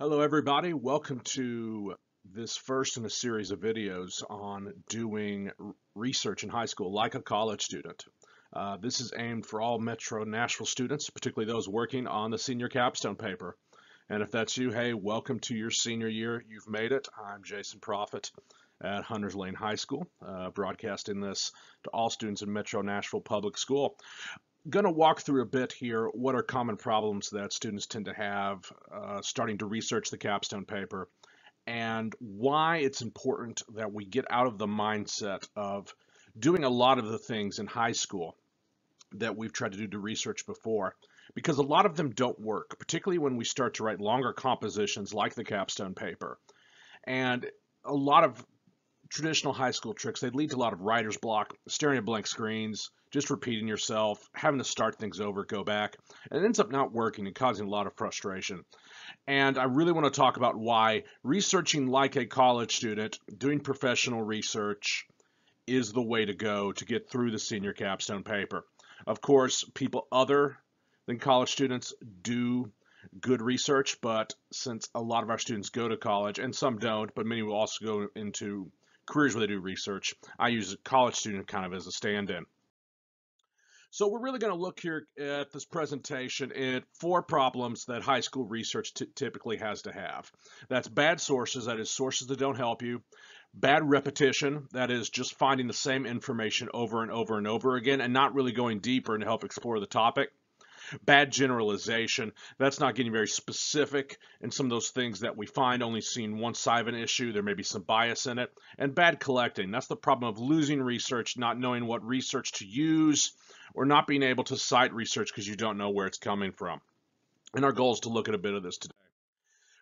Hello everybody, welcome to this first in a series of videos on doing research in high school like a college student. Uh, this is aimed for all Metro Nashville students, particularly those working on the senior capstone paper. And if that's you, hey, welcome to your senior year. You've made it. I'm Jason Proffitt at Hunters Lane High School, uh, broadcasting this to all students in Metro Nashville Public School going to walk through a bit here what are common problems that students tend to have uh, starting to research the capstone paper and why it's important that we get out of the mindset of doing a lot of the things in high school that we've tried to do to research before because a lot of them don't work particularly when we start to write longer compositions like the capstone paper. And a lot of traditional high school tricks, they lead to a lot of writer's block, staring at blank screens, just repeating yourself, having to start things over, go back, and it ends up not working and causing a lot of frustration. And I really want to talk about why researching like a college student, doing professional research, is the way to go to get through the senior capstone paper. Of course, people other than college students do good research, but since a lot of our students go to college, and some don't, but many will also go into careers where they do research. I use a college student kind of as a stand-in. So we're really going to look here at this presentation at four problems that high school research typically has to have. That's bad sources, that is sources that don't help you. Bad repetition, that is just finding the same information over and over and over again and not really going deeper to help explore the topic bad generalization. That's not getting very specific. And some of those things that we find only seeing one side of an issue, there may be some bias in it. And bad collecting. That's the problem of losing research, not knowing what research to use, or not being able to cite research because you don't know where it's coming from. And our goal is to look at a bit of this today.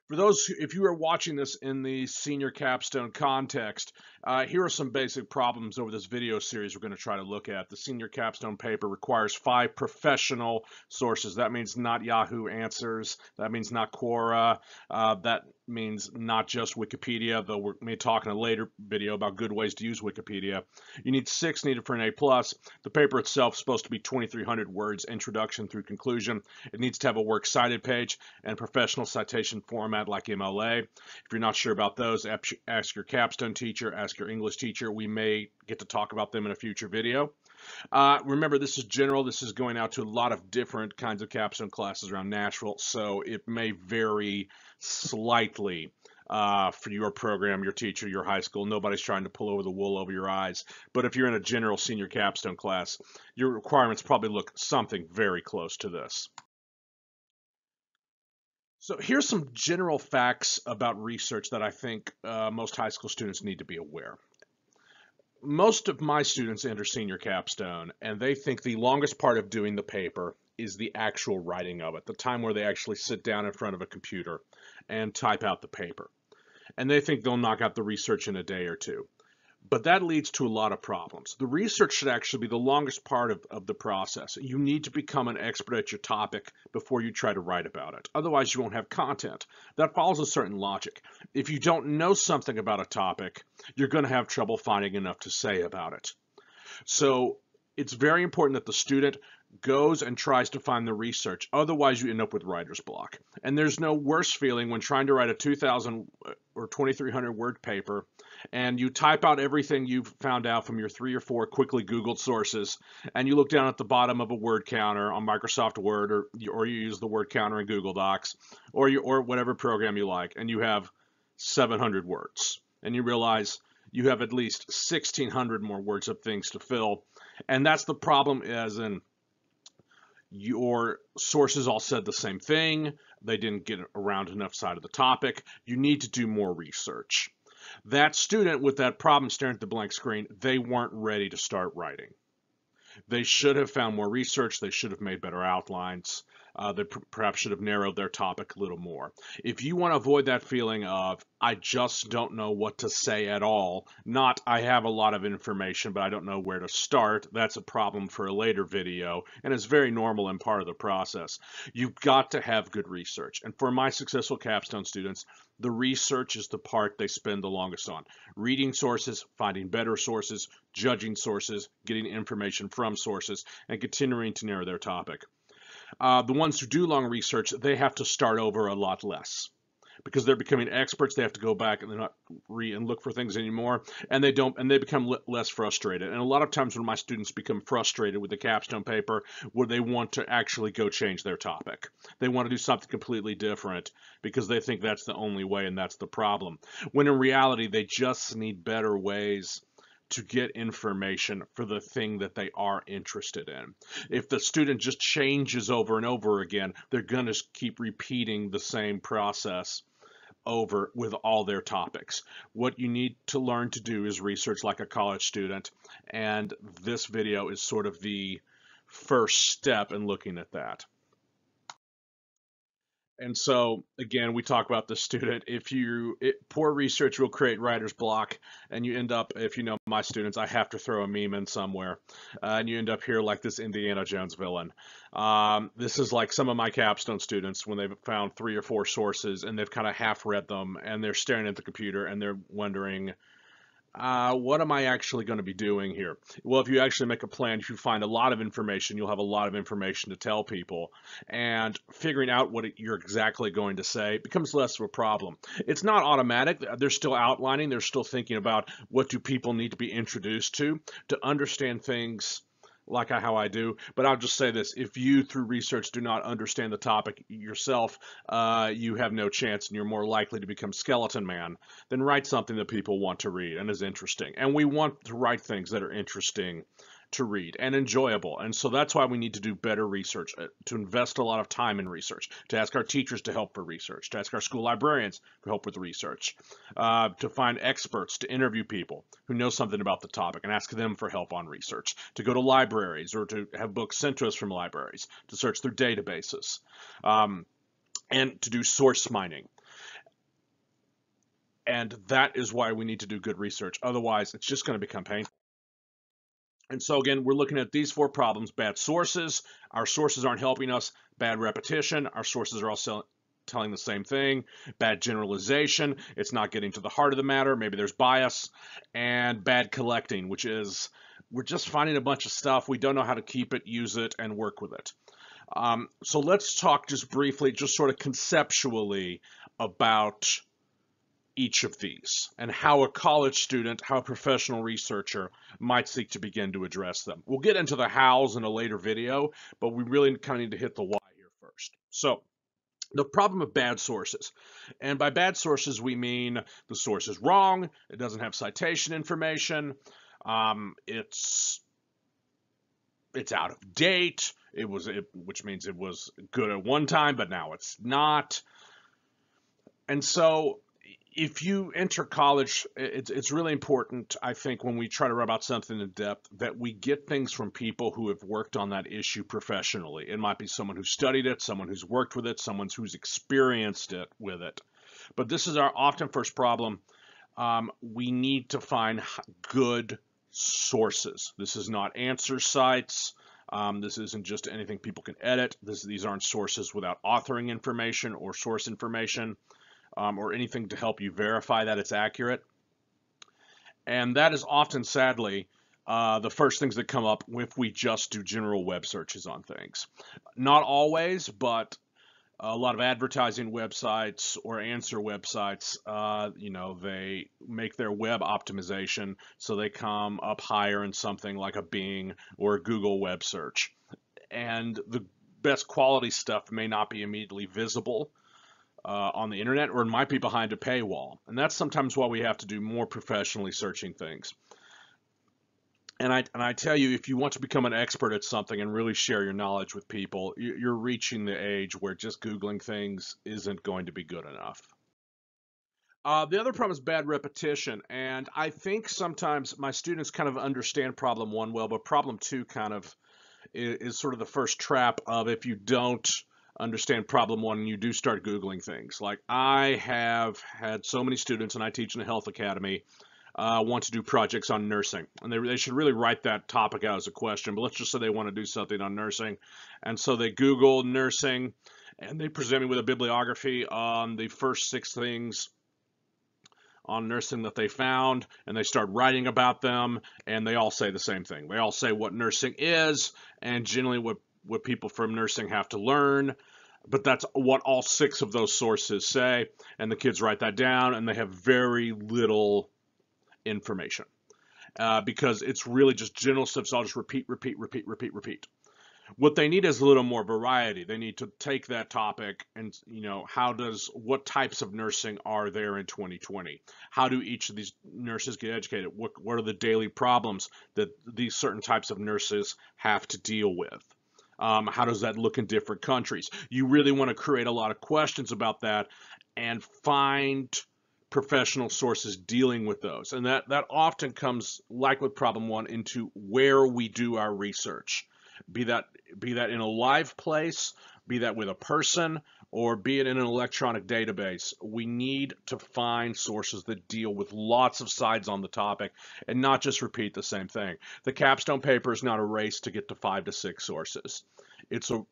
For those, if you are watching this in the senior capstone context, uh, here are some basic problems over this video series we're going to try to look at. The senior capstone paper requires five professional sources. That means not Yahoo Answers. That means not Quora. Uh, that means not just Wikipedia, though we may talk in a later video about good ways to use Wikipedia. You need six needed for an A+. plus. The paper itself is supposed to be 2,300 words, introduction through conclusion. It needs to have a works cited page and professional citation format like MLA. If you're not sure about those, ask your capstone teacher, ask your English teacher. We may get to talk about them in a future video. Uh, remember, this is general. This is going out to a lot of different kinds of capstone classes around Nashville, so it may vary slightly uh, for your program, your teacher, your high school. Nobody's trying to pull over the wool over your eyes. But if you're in a general senior capstone class, your requirements probably look something very close to this. So here's some general facts about research that I think uh, most high school students need to be aware most of my students enter senior capstone and they think the longest part of doing the paper is the actual writing of it, the time where they actually sit down in front of a computer and type out the paper. And they think they'll knock out the research in a day or two. But that leads to a lot of problems. The research should actually be the longest part of, of the process. You need to become an expert at your topic before you try to write about it. Otherwise, you won't have content. That follows a certain logic. If you don't know something about a topic, you're going to have trouble finding enough to say about it. So it's very important that the student goes and tries to find the research. Otherwise, you end up with writer's block. And there's no worse feeling when trying to write a 2,000 uh, or 2,300 word paper and you type out everything you've found out from your three or four quickly Googled sources, and you look down at the bottom of a word counter on Microsoft Word, or or you use the word counter in Google Docs, or you or whatever program you like, and you have 700 words, and you realize you have at least 1,600 more words of things to fill, and that's the problem. As in your sources all said the same thing. They didn't get around enough side of the topic. You need to do more research. That student with that problem staring at the blank screen, they weren't ready to start writing. They should have found more research. They should have made better outlines. Uh, they perhaps should have narrowed their topic a little more. If you want to avoid that feeling of, I just don't know what to say at all, not I have a lot of information, but I don't know where to start, that's a problem for a later video, and it's very normal and part of the process. You've got to have good research. And for my successful capstone students, the research is the part they spend the longest on. Reading sources, finding better sources, judging sources, getting information from sources, and continuing to narrow their topic. Uh, the ones who do long research, they have to start over a lot less because they're becoming experts. They have to go back and they're not re and look for things anymore, and they don't and they become less frustrated. And a lot of times when my students become frustrated with the capstone paper, where they want to actually go change their topic, they want to do something completely different because they think that's the only way and that's the problem. When in reality, they just need better ways to get information for the thing that they are interested in. If the student just changes over and over again, they're going to keep repeating the same process over with all their topics. What you need to learn to do is research like a college student, and this video is sort of the first step in looking at that. And so again, we talk about the student. If you it, poor research will create writer's block, and you end up, if you know my students, I have to throw a meme in somewhere, uh, and you end up here like this Indiana Jones villain. Um, this is like some of my capstone students when they've found three or four sources and they've kind of half read them, and they're staring at the computer and they're wondering uh, what am I actually going to be doing here? Well, if you actually make a plan, if you find a lot of information, you'll have a lot of information to tell people. And figuring out what you're exactly going to say becomes less of a problem. It's not automatic. They're still outlining. They're still thinking about what do people need to be introduced to to understand things like how I do. But I'll just say this: if you, through research, do not understand the topic yourself, uh, you have no chance, and you're more likely to become skeleton man than write something that people want to read and is interesting. And we want to write things that are interesting to read and enjoyable. And so that's why we need to do better research, uh, to invest a lot of time in research, to ask our teachers to help for research, to ask our school librarians to help with research, uh, to find experts, to interview people who know something about the topic and ask them for help on research, to go to libraries or to have books sent to us from libraries, to search their databases, um, and to do source mining. And that is why we need to do good research. Otherwise, it's just going to become painful. And so again, we're looking at these four problems. Bad sources, our sources aren't helping us. Bad repetition, our sources are also telling the same thing. Bad generalization, it's not getting to the heart of the matter. Maybe there's bias. And bad collecting, which is we're just finding a bunch of stuff. We don't know how to keep it, use it, and work with it. Um, so let's talk just briefly, just sort of conceptually about each of these and how a college student, how a professional researcher might seek to begin to address them. We'll get into the hows in a later video, but we really kind of need to hit the why here first. So the problem of bad sources. And by bad sources, we mean the source is wrong, it doesn't have citation information, um, it's it's out of date, it was it, which means it was good at one time, but now it's not. And so if you enter college, it's, it's really important, I think, when we try to write about something in depth, that we get things from people who have worked on that issue professionally. It might be someone who studied it, someone who's worked with it, someone who's experienced it with it. But this is our often first problem. Um, we need to find good sources. This is not answer sites. Um, this isn't just anything people can edit. This, these aren't sources without authoring information or source information um, or anything to help you verify that it's accurate. And that is often, sadly, uh, the first things that come up if we just do general web searches on things. Not always, but a lot of advertising websites or answer websites, uh, you know, they make their web optimization so they come up higher in something like a Bing or a Google web search. And the best quality stuff may not be immediately visible uh, on the internet or it might be behind a paywall. And that's sometimes why we have to do more professionally searching things. And I, and I tell you, if you want to become an expert at something and really share your knowledge with people, you're reaching the age where just Googling things isn't going to be good enough. Uh, the other problem is bad repetition. And I think sometimes my students kind of understand problem one well, but problem two kind of is, is sort of the first trap of if you don't understand problem one and you do start Googling things. Like I have had so many students and I teach in a health academy uh, want to do projects on nursing. And they, they should really write that topic out as a question, but let's just say they want to do something on nursing. And so they Google nursing and they present me with a bibliography on the first six things on nursing that they found and they start writing about them and they all say the same thing. They all say what nursing is and generally what what people from nursing have to learn but that's what all six of those sources say, and the kids write that down, and they have very little information uh, because it's really just general stuff. So I'll just repeat, repeat, repeat, repeat, repeat. What they need is a little more variety. They need to take that topic and, you know, how does, what types of nursing are there in 2020? How do each of these nurses get educated? What, what are the daily problems that these certain types of nurses have to deal with? Um, how does that look in different countries? You really want to create a lot of questions about that and find professional sources dealing with those. And that, that often comes, like with problem one, into where we do our research. Be that, be that in a live place, be that with a person, or be it in an electronic database. We need to find sources that deal with lots of sides on the topic and not just repeat the same thing. The capstone paper is not a race to get to five to six sources. It's a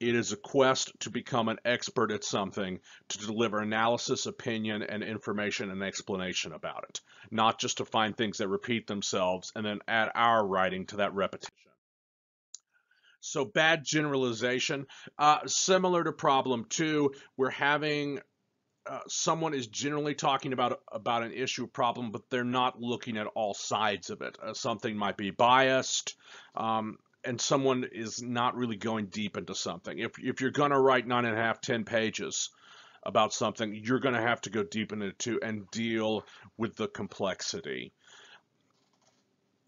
it is a quest to become an expert at something, to deliver analysis, opinion, and information and explanation about it, not just to find things that repeat themselves and then add our writing to that repetition. So bad generalization, uh, similar to problem two, we're having uh, someone is generally talking about about an issue problem, but they're not looking at all sides of it. Uh, something might be biased. Um, and someone is not really going deep into something. If, if you're going to write nine and a half, ten pages about something, you're going to have to go deep into it too and deal with the complexity.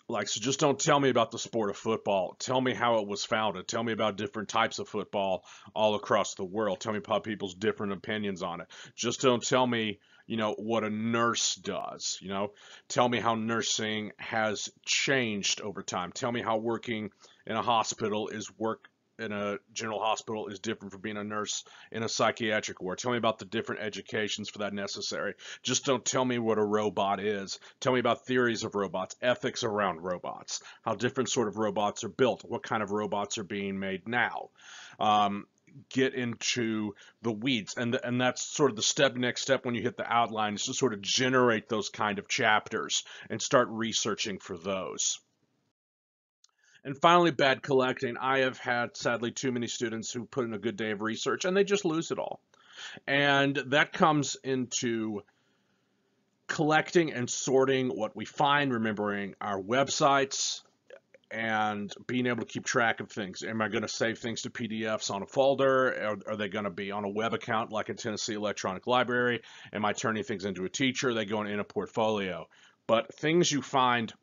Like, so just don't tell me about the sport of football. Tell me how it was founded. Tell me about different types of football all across the world. Tell me about people's different opinions on it. Just don't tell me, you know, what a nurse does. You know, tell me how nursing has changed over time. Tell me how working in a hospital is work in a general hospital is different from being a nurse in a psychiatric ward. Tell me about the different educations for that necessary. Just don't tell me what a robot is. Tell me about theories of robots, ethics around robots, how different sort of robots are built, what kind of robots are being made now. Um, get into the weeds and the, and that's sort of the step next step when you hit the outline is to sort of generate those kind of chapters and start researching for those. And finally, bad collecting. I have had, sadly, too many students who put in a good day of research and they just lose it all. And that comes into collecting and sorting what we find, remembering our websites, and being able to keep track of things. Am I going to save things to PDFs on a folder? Are, are they going to be on a web account like a Tennessee Electronic Library? Am I turning things into a teacher? Are they going in a portfolio? But things you find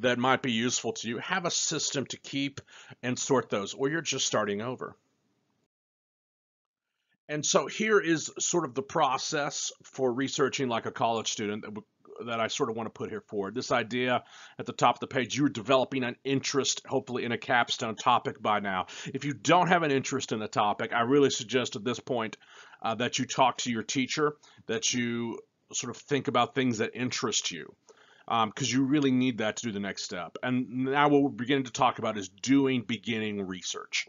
that might be useful to you, have a system to keep and sort those, or you're just starting over. And so here is sort of the process for researching like a college student that, that I sort of want to put here forward. This idea at the top of the page, you're developing an interest, hopefully in a capstone topic by now. If you don't have an interest in a topic, I really suggest at this point uh, that you talk to your teacher, that you sort of think about things that interest you because um, you really need that to do the next step. And now what we're beginning to talk about is doing beginning research.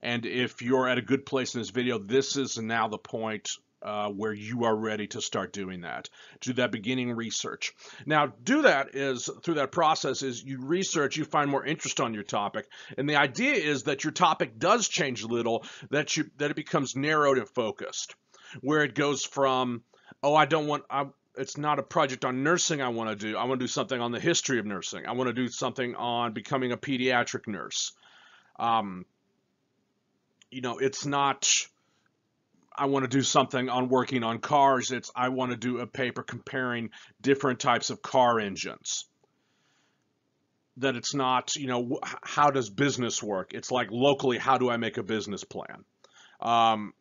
And if you're at a good place in this video, this is now the point uh, where you are ready to start doing that. Do that beginning research. Now, do that is through that process is you research, you find more interest on your topic, and the idea is that your topic does change a little, that you that it becomes narrowed and focused, where it goes from oh I don't want I, it's not a project on nursing I want to do. I want to do something on the history of nursing. I want to do something on becoming a pediatric nurse. Um, you know, it's not. I want to do something on working on cars. It's I want to do a paper comparing different types of car engines. That it's not, you know, how does business work? It's like locally, how do I make a business plan? Um,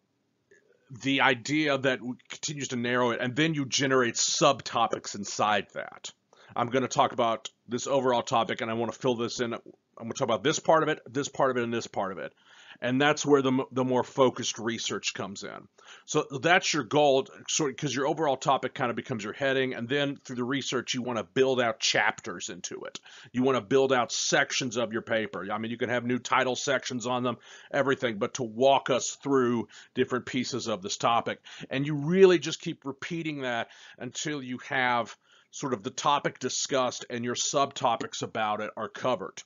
the idea that continues to narrow it, and then you generate subtopics inside that. I'm going to talk about this overall topic, and I want to fill this in. I'm going to talk about this part of it, this part of it, and this part of it and that's where the, the more focused research comes in. So that's your goal, sort because your overall topic kind of becomes your heading, and then through the research, you want to build out chapters into it. You want to build out sections of your paper. I mean, you can have new title sections on them, everything, but to walk us through different pieces of this topic. And you really just keep repeating that until you have sort of the topic discussed and your subtopics about it are covered.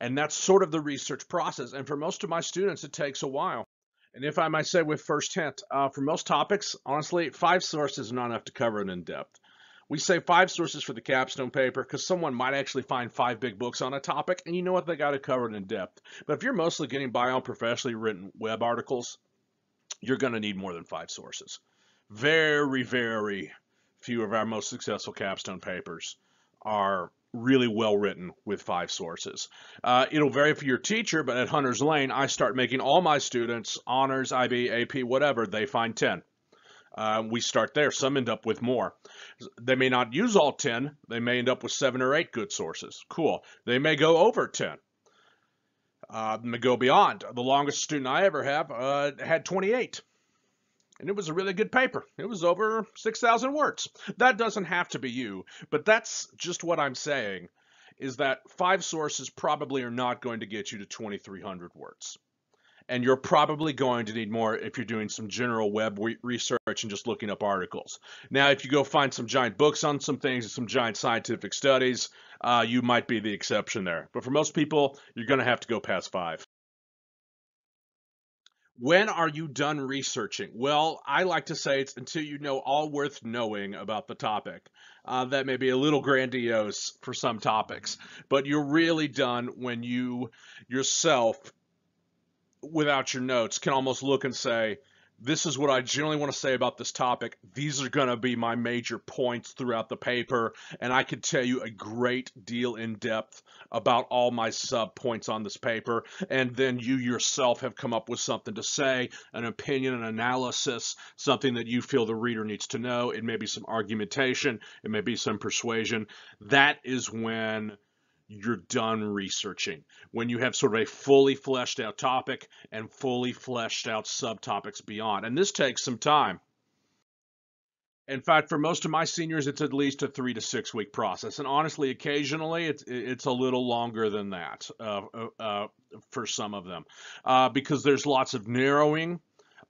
And that's sort of the research process. And for most of my students, it takes a while. And if I might say with first hint, uh, for most topics, honestly, five sources are not enough to cover it in depth. We say five sources for the capstone paper because someone might actually find five big books on a topic, and you know what, they got to cover it in depth. But if you're mostly getting by on professionally written web articles, you're going to need more than five sources. Very, very few of our most successful capstone papers are really well written with five sources. Uh, it'll vary for your teacher, but at Hunter's Lane, I start making all my students, honors, IB, AP, whatever, they find 10. Uh, we start there. Some end up with more. They may not use all 10. They may end up with seven or eight good sources. Cool. They may go over 10. Uh, may go beyond. The longest student I ever have uh, had 28 and it was a really good paper. It was over 6,000 words. That doesn't have to be you, but that's just what I'm saying is that five sources probably are not going to get you to 2,300 words. And you're probably going to need more if you're doing some general web research and just looking up articles. Now, if you go find some giant books on some things and some giant scientific studies, uh, you might be the exception there. But for most people, you're going to have to go past five. When are you done researching? Well, I like to say it's until you know all worth knowing about the topic. Uh, that may be a little grandiose for some topics, but you're really done when you yourself, without your notes, can almost look and say, this is what I generally want to say about this topic. These are going to be my major points throughout the paper, and I could tell you a great deal in depth about all my sub points on this paper, and then you yourself have come up with something to say, an opinion, an analysis, something that you feel the reader needs to know. It may be some argumentation, it may be some persuasion. That is when you're done researching. When you have sort of a fully fleshed out topic and fully fleshed out subtopics beyond. And this takes some time. In fact, for most of my seniors, it's at least a three to six week process. And honestly, occasionally it's, it's a little longer than that uh, uh, uh for some of them uh, because there's lots of narrowing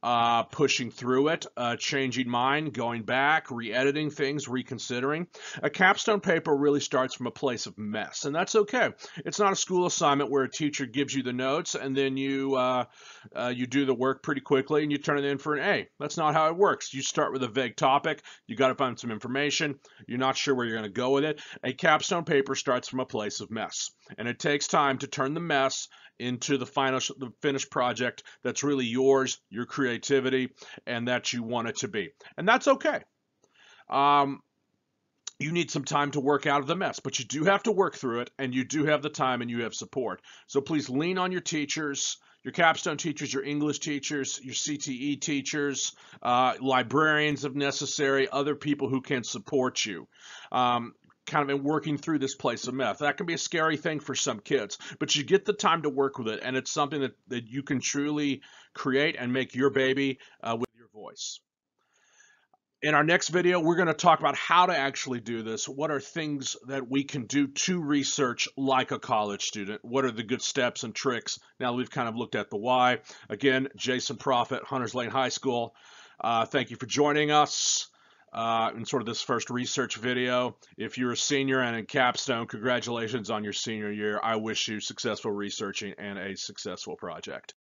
uh, pushing through it, uh, changing mind, going back, re-editing things, reconsidering. A capstone paper really starts from a place of mess, and that's okay. It's not a school assignment where a teacher gives you the notes and then you uh, uh you do the work pretty quickly and you turn it in for an A. That's not how it works. You start with a vague topic. You got to find some information. You're not sure where you're going to go with it. A capstone paper starts from a place of mess, and it takes time to turn the mess into the final the finished project that's really yours, your creativity, and that you want it to be. And that's okay. Um, you need some time to work out of the mess, but you do have to work through it, and you do have the time and you have support. So please lean on your teachers, your capstone teachers, your English teachers, your CTE teachers, uh, librarians if necessary, other people who can support you. Um, kind of in working through this place of meth. That can be a scary thing for some kids, but you get the time to work with it, and it's something that, that you can truly create and make your baby uh, with your voice. In our next video, we're going to talk about how to actually do this. What are things that we can do to research like a college student? What are the good steps and tricks? Now we've kind of looked at the why. Again, Jason Proffitt, Hunters Lane High School. Uh, thank you for joining us uh, in sort of this first research video. If you're a senior and in capstone, congratulations on your senior year. I wish you successful researching and a successful project.